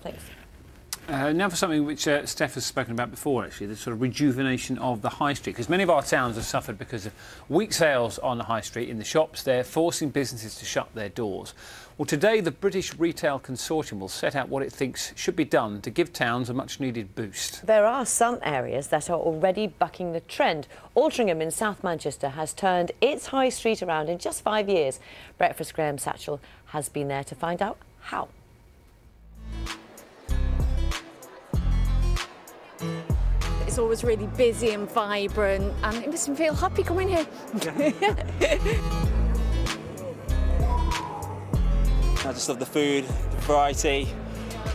Thanks. Uh, now for something which uh, Steph has spoken about before, actually, the sort of rejuvenation of the high street. Because many of our towns have suffered because of weak sales on the high street in the shops. They're forcing businesses to shut their doors. Well, today the British Retail Consortium will set out what it thinks should be done to give towns a much needed boost. There are some areas that are already bucking the trend. Altrincham in South Manchester has turned its high street around in just five years. Breakfast Graham Satchell has been there to find out how. It's always really busy and vibrant, and it makes me feel happy coming here. I just love the food, the variety,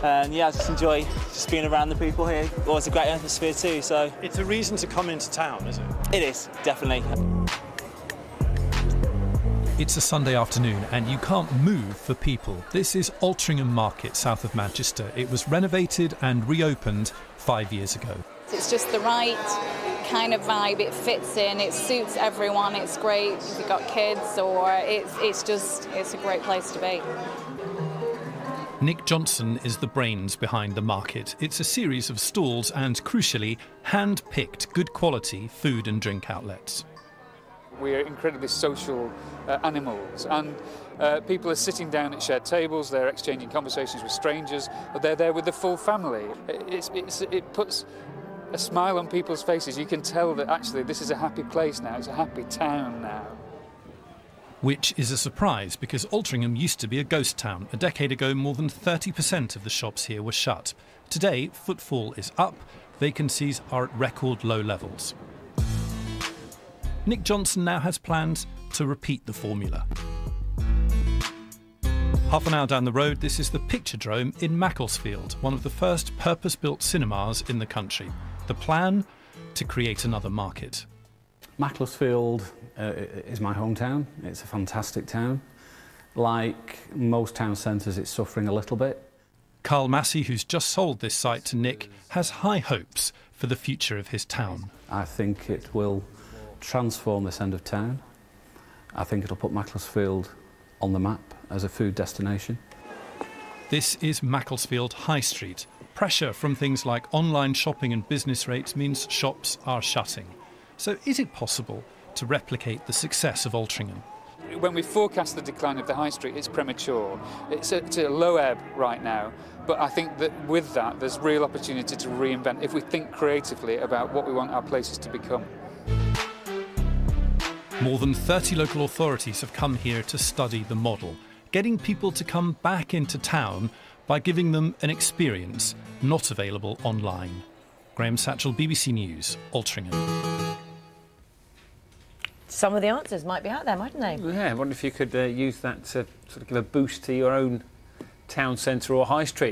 and yeah, I just enjoy just being around the people here. Always a great atmosphere too, so. It's a reason to come into town, is it? It is, definitely. It's a Sunday afternoon and you can't move for people. This is Altrincham Market, south of Manchester. It was renovated and reopened five years ago. It's just the right kind of vibe. It fits in. It suits everyone. It's great if you've got kids, or it's it's just it's a great place to be. Nick Johnson is the brains behind the market. It's a series of stalls and, crucially, hand picked good quality food and drink outlets. We're incredibly social uh, animals, and uh, people are sitting down at shared tables, they're exchanging conversations with strangers, but they're there with the full family. It's, it's, it puts a smile on people's faces. You can tell that actually this is a happy place now, it's a happy town now. Which is a surprise because Altrincham used to be a ghost town. A decade ago, more than 30% of the shops here were shut. Today, footfall is up, vacancies are at record low levels. Nick Johnson now has plans to repeat the formula. Half an hour down the road, this is the Picture Picturedrome in Macclesfield, one of the first purpose built cinemas in the country. The plan to create another market. Macclesfield uh, is my hometown. It's a fantastic town. Like most town centres, it's suffering a little bit. Carl Massey, who's just sold this site to Nick, has high hopes for the future of his town. I think it will transform this end of town. I think it'll put Macclesfield on the map as a food destination. This is Macclesfield High Street. Pressure from things like online shopping and business rates means shops are shutting. So, is it possible to replicate the success of Altrincham? When we forecast the decline of the high street, it's premature. It's at a low ebb right now, but I think that with that, there's real opportunity to reinvent if we think creatively about what we want our places to become. More than 30 local authorities have come here to study the model, getting people to come back into town by giving them an experience not available online. Graham Satchell, BBC News, Altrincham. Some of the answers might be out there, mightn't they? Yeah, I wonder if you could uh, use that to sort of give a boost to your own town centre or high street.